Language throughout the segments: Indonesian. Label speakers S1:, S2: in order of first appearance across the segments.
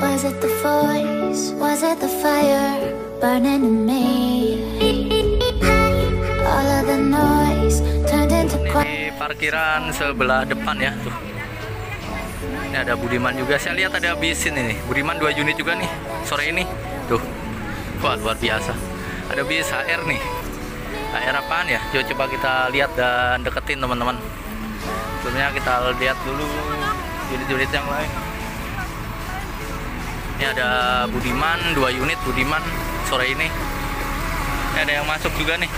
S1: Was it the voice? Was it the fire burning in me? All of the noise turned into quiet.
S2: Ini parkiran sebelah depan ya tuh. Ini ada Budiman juga. Saya lihat ada bis ini. Budiman dua unit juga nih sore ini. Tuh. Wah, luar biasa. Ada bis HR nih. HR apaan ya? Coba coba kita lihat dan deketin teman-teman. Sebelumnya kita lihat dulu unit-unit yang lain. Ini ada Budiman, dua unit Budiman sore ini. Ini ada yang masuk juga nih.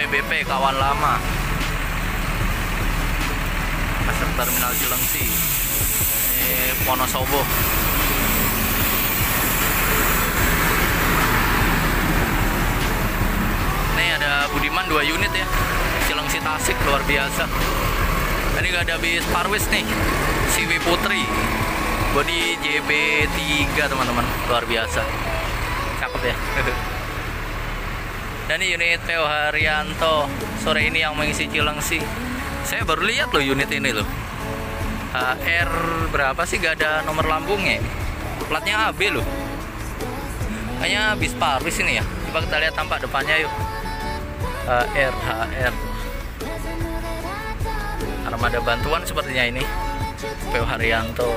S2: PBP kawan lama. Masuk terminal Cilengsi. Ini Wonosobo. Ini ada Budiman dua unit ya. Cilengsi Tasik luar biasa. Ini gak ada bis Parwis nih. Siwi Putri. Body JB3 teman-teman. Luar biasa. Cakep ya. Dan ini unit Theo Haryanto sore ini yang mengisi Cilengsi. Saya baru lihat loh unit ini loh. HR berapa sih gak ada nomor lambungnya? Platnya AB loh. Kayaknya bis Parwis ini ya. Coba kita lihat tampak depannya yuk. HR HR. Armada bantuan sepertinya ini. Theo Haryanto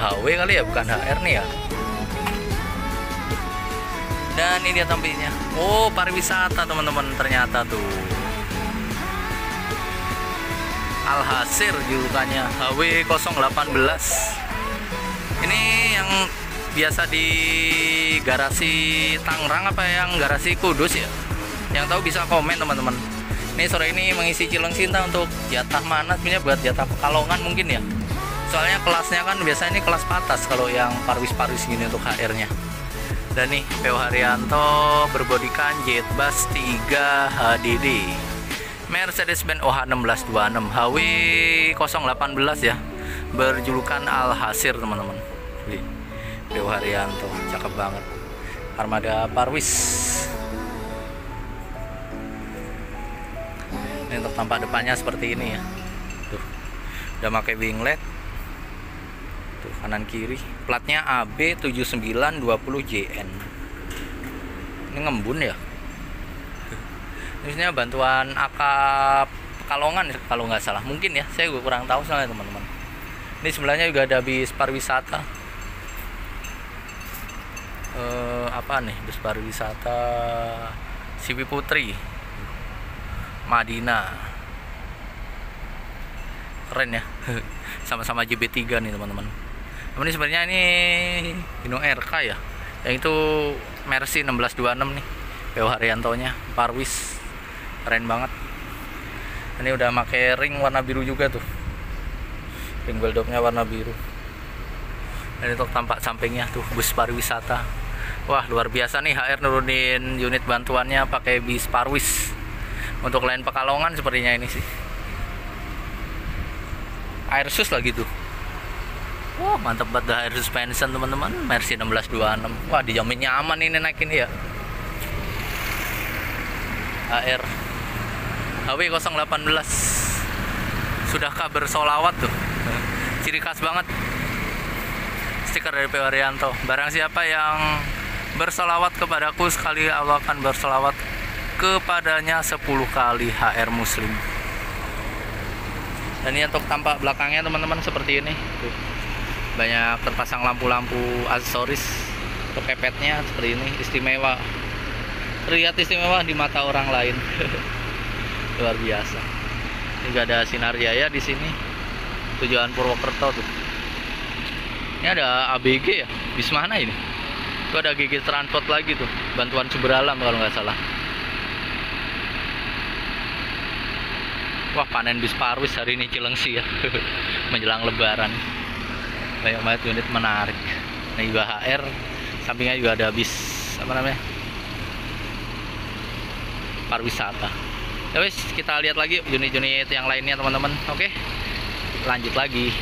S2: HW kali ya, bukan HR nih ya. Dan ini dia tampilnya. Oh, pariwisata teman-teman ternyata tuh. Alhasil julukannya HW018. Ini yang biasa di garasi Tangerang apa yang garasi Kudus ya? Yang tahu bisa komen teman-teman. Ini sore ini mengisi Cilengsi entah untuk jatah mana sebenarnya buat jatah Pekalongan mungkin ya. Soalnya kelasnya kan biasanya ini kelas patas kalau yang parwis-parwis gini untuk HR-nya. Dan nih PO Haryanto berbodikan Jetbus 3 HDD Mercedes-Benz OH1626 HW 018 ya. Berjulukan Alhasir teman-teman. PO Haryanto cakep banget. Armada Parwis. Ini untuk tampak depannya seperti ini ya. Tuh udah pakai winglet tuh kanan kiri. Platnya AB 7920JN ini ngembun ya? Sebenarnya bantuan AK Pekalongan ya, kalau nggak salah. Mungkin ya saya kurang tahu soalnya teman-teman. Ini sebelahnya juga ada bis pariwisata. Eh, apa nih bis pariwisata Siwi Putri? Madinah keren ya. Sama-sama JB3 nih teman-teman Namun ini sebenarnya ini Hino RK ya. Yang itu Mercy 1626 nih PO Haryanto nya Parwis. Keren banget. Ini udah pakai ring warna biru juga tuh. Ring beldoknya warna biru. Ini untuk tampak sampingnya tuh bus pariwisata. Wah luar biasa nih HR nurunin unit bantuannya pakai bis Parwis. Untuk lain Pekalongan sepertinya ini sih. Air sus lagi tuh Wah mantap banget. Air suspension teman-teman. Mercy 1626 Wah dijamin nyaman ini naik ini ya AR HW 018 Sudahkah bersolawat tuh. Ciri khas banget. Stiker dari PW Haryanto Barang siapa yang bersolawat kepadaku Sekali Allah akan bersolawat Kepadanya 10 kali HR Muslim. Dan ini untuk tampak belakangnya teman-teman seperti ini. Tuh banyak terpasang lampu-lampu aksesoris untuk kepetnya seperti ini istimewa. Terlihat istimewa di mata orang lain. Luar biasa. Ini juga ada sinar jaya di sini. Tujuan Purwokerto tuh. Ini ada ABG ya? Bis mana ini? Itu ada GG Transport lagi tuh. Bantuan sumber alam kalau nggak salah. Wah panen bis parwis hari ini Cilengsi ya. Menjelang lebaran banyak banget unit menarik. Ini juga HR sampingnya juga ada bis apa namanya? Pariwisata. Ya wis kita lihat lagi unit-unit yang lainnya teman-teman. Oke lanjut lagi